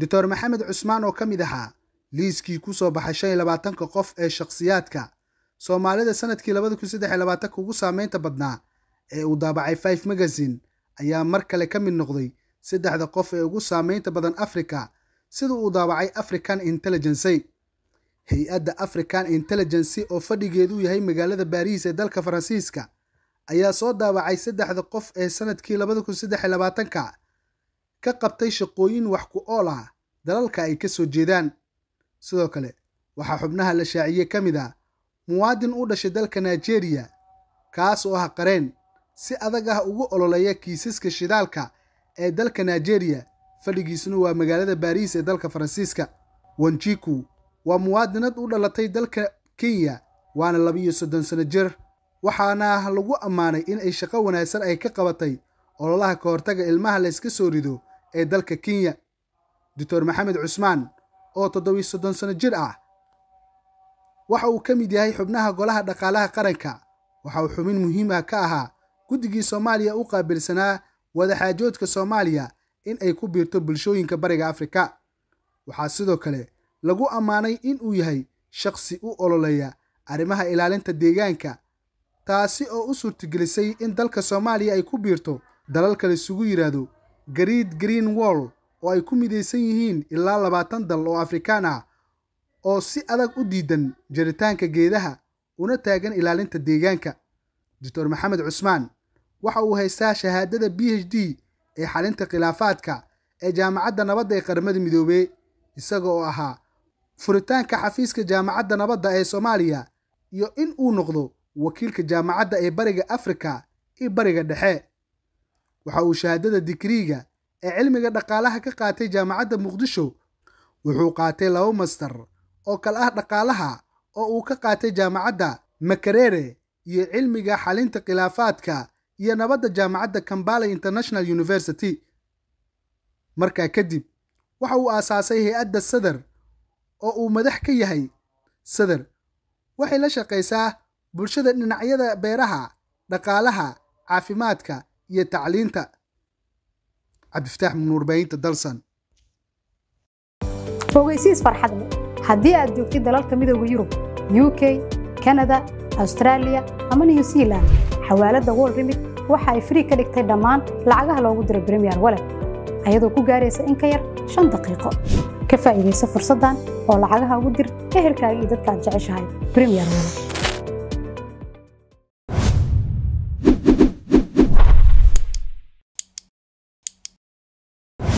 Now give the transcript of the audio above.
doctor maxamed cusmaan oo ka mid ahaa liiskii ku soo baxay shan iyo labaatanka qof ee shakhsiyaadka soomaalida sannadkii labada kun saddex iyo labaatanka ugu saameynta badnaa ee uu daabacay five magazine ayaa mar kale ka mid noqday saddexda qof ee ugu saameynta badan africa sida uu daabacay african intelligency hay'adda african intelligency oo fadhigeedu yahay magaalada baariis ee dalka faransiiska ayaa soo daabacay saddexda qof ee sannadkii labada kun saddex iyo labaatanka ka qabtay shaqooyin wax ku ool ah dalalka ay ka soo jeedaan. Sidoo kale waxaa xubnaha la shaaciyey ka mid ah muwaadin u dhashay dalka nigeria kaas oo ah qareen si adag ah ugu ololeeya kiisaska shidaalka ee dalka nigeria. Fadhigiisuna waa magaalada baariis ee dalka faransiiska. Wanjiku waa muwaadinad u dhalatay dalka kenya waana laba-iyo soddon sano jir waxaana lagu ammaanay in ay shaqo wanaagsan ay ka qabatay ololaha ka hortaga ilmaha layska soo rido ee dalka kenya doctor maxamed cusmaan oo toddobiyo soddon sano jir ah. Waxa uu ka mid yahay xubnaha golaha dhaqaalaha qaranka. Waxa uu xubin muhiim ah ka ahaa guddigii soomaaliya u qaabilsanaa wadaxaajoodka soomaaliya in ay ku biirto bulshooyinka bariga afrika. Waxaa sidoo kale lagu ammaanay in uu yahay shakhsi u ololeeya arrimaha ilaalinta deegaanka taasi oo u suurtagelisay in dalka soomaaliya ay ku biirto dalalka laisugu yidhaahdo gariid green wall oo ay ku midaysan yihiin ilaa labaatan dal oo afrikaan ah oo si adag u diidan jaritaanka geedaha una taagan ilaalinta deegaanka. Doctor maxamed cusmaan waxa uu haystaa shahaadada b h d ee xalinta khilaafaadka ee jaamacadda nabadda ee qaramada midoobey isaga oo ahaa furitaanka xafiiska jaamacadda nabadda ee soomaaliya iyo in uu noqdo wakiilka jaamacadda ee bariga afrika iyo bariga dhexe waxa uu shahaadada digriiga ee cilmiga dhaqaalaha ka qaatay jaamacadda muqdisho wuxuu qaatay laba master oo kale ah dhaqaalaha oo uu ka qaatay jaamacadda makerere iyo cilmiga xalinta khilaafaadka iyo nabadda jaamacadda kambala international university. Markaa kadib waxa uu aasaasay hay'adda sadar oo uu madax ka yahay. Sadar waxay la shaqaysaa bulshada dhinacyada beeraha dhaqaalaha caafimaadka iyo tacliinta cabdifataax munuurbahinta dalsan. Ogeysiis farxadle haddii aad joogtid dalalka midooda yurub u k kanada austraaliya ama new zealand xawaaladda wol rimid waxa ay frii ka dhigtay dhammaan lacagaha loogu diro bremiyer walet ayadoo ku gaaraysa in ka yar shan daqiiqo. Ka faa'iidaysa fursaddan oo lacagaha ugu dir ehelkaaga iyo dadka aad jeceshahay bremiyer walet